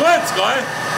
kurz, gell?